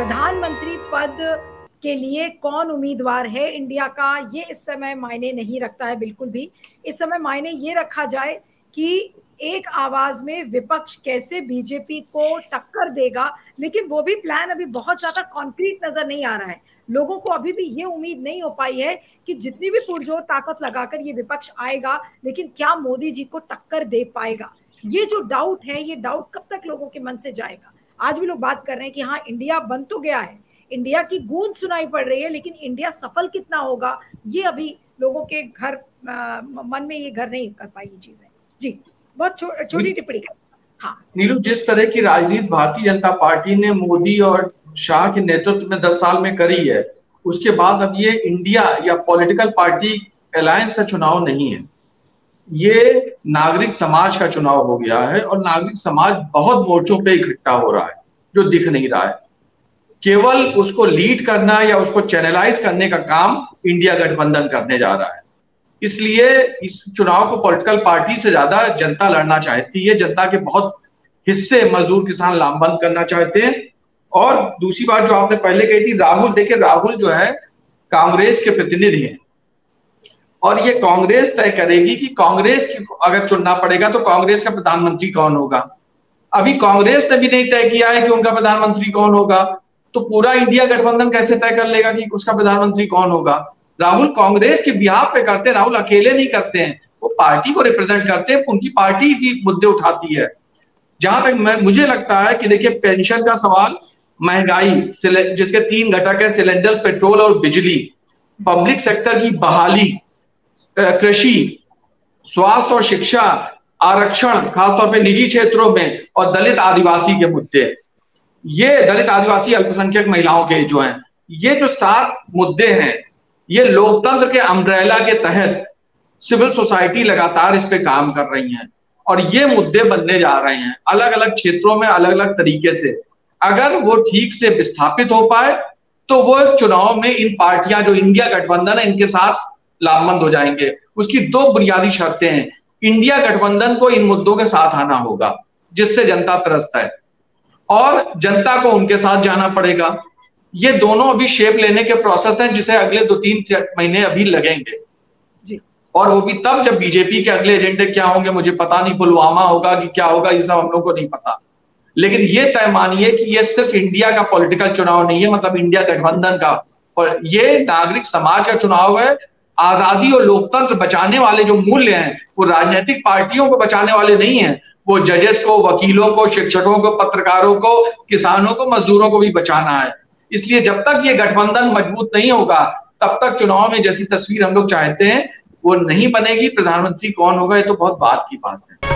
प्रधानमंत्री पद के लिए कौन उम्मीदवार है? इंडिया का ये इस समय मायने नहीं रखता है, बिल्कुल भी। इस समय मायने ये रखा जाए कि एक आवाज़ में विपक्ष कैसे बीजेपी को टक्कर देगा, लेकिन वो भी प्लान अभी बहुत ज़्यादा कॉन्क्रीट नज़र नहीं आ रहा है। लोगों को अभी भी ये उम्मीद नहीं हो पाई है कि जितनी भी पुरजोर ताकत लगाकर ये विपक्ष आएगा, लेकिन क्या मोदी जी को टक्कर दे पाएगा? ये जो डाउट है, ये डाउट कब तक लोगों के मन से जाएगा? आज भी लोग बात कर रहे हैं कि हाँ इंडिया बन तो गया है। इंडिया की गूंज सुनाई पड़ रही है लेकिन इंडिया सफल कितना होगा ये अभी लोगों के घर आ, मन में ये घर नहीं कर पाई ये चीज़ें। जी बहुत छोटी टिप्पणी कर हाँ। नीलू जिस तरह की राजनीति भारतीय जनता पार्टी ने मोदी और शाह के नेतृत्व में दस साल में करी है उसके बाद अब ये इंडिया या पॉलिटिकल पार्टी अलायंस का चुनाव नहीं है। ये नागरिक समाज का चुनाव हो गया है और नागरिक समाज बहुत मोर्चों पे इकट्ठा हो रहा है, जो दिख नहीं रहा है। केवल उसको लीड करना या उसको चैनलाइज करने का काम इंडिया गठबंधन करने जा रहा है। इसलिए इस चुनाव को पॉलिटिकल पार्टी से ज़्यादा जनता लड़ना चाहती है, जनता के बहुत हिस्से मजदूर किसान लामबंद करना चाहते हैं। और दूसरी बात जो आपने पहले कही थी, राहुल, देखिए राहुल जो है कांग्रेस के प्रतिनिधि हैं। और ये कांग्रेस तय करेगी कि कांग्रेस अगर चुनना पड़ेगा तो कांग्रेस का प्रधानमंत्री कौन होगा। अभी कांग्रेस ने भी नहीं तय किया है कि उनका प्रधानमंत्री कौन होगा। तो पूरा इंडिया गठबंधन कैसे तय कर लेगा कि उसका प्रधानमंत्री कौन होगा? राहुल कांग्रेस के बिहार पे करते हैं, राहुल अकेले नहीं करते हैं। वो पार्टी को रिप्रेजेंट करते हैं, उनकी पार्टी भी मुद्दे उठाती है। जहाँ तक मैं, मुझे लगता है कि देखिए, पेंशन का सवाल, महँगाई जिसके तीन घटक है, सिलेंडर, पेट्रोल और बिजली। पब्लिक सेक्टर की बहाली कृषि, स्वास्थ्य और शिक्षा, आरक्षण, खासतौर पे निजी क्षेत्रों में और दलित आदिवासी के मुद्दे। ये दलित आदिवासी अल्पसंख्यक महिलाओं के जो हैं, ये जो सात मुद्दे हैं, ये लोकतंत्र के अम्ब्रेला के तहत सिविल सोसाइटी लगातार इस पे काम कर रही है और ये मुद्दे बनने जा रहे हैं अलग अलग क्षेत्रों में अलग अलग तरीके से। अगर वो ठीक से विस्थापित हो पाए तो वो चुनाव में इन पार्टियाँ जो इंडिया गठबंधन है, इनके साथ लाभमंद हो जाएँगे। उसकी दो बुनियादी शर्तें हैं। इंडिया गठबंधन को इन मुद्दों के साथ आना होगा जिससे जनता त्रस्त है और जनता को उनके साथ जाना पड़ेगा। ये दोनों अभी शेप लेने के प्रोसेस हैं जिसे अगले दो तीन महीने अभी लगेंगे। जी। और वो भी तब जब बीजेपी के अगले एजेंडे क्या होंगे मुझे पता नहीं पुलवामा होगा कि क्या होगा ये सब हम लोग को नहीं पता। लेकिन ये तय मानिए कि ये सिर्फ़ इंडिया का पॉलिटिकल चुनाव नहीं है मतलब इंडिया गठबंधन का। और ये नागरिक समाज का चुनाव है आज़ादी और लोकतंत्र बचाने वाले जो मूल्य हैं, वो राजनीतिक पार्टियों को बचाने वाले नहीं है, वो जजेस को, वकीलों को, शिक्षकों को, पत्रकारों को, किसानों को, मजदूरों को भी बचाना है। इसलिए जब तक ये गठबंधन मज़बूत नहीं होगा, तब तक चुनाव में जैसी तस्वीर हम लोग चाहते हैं, वो नहीं बनेगी। प्रधानमंत्री कौन होगा, ये तो बहुत बात की बात है।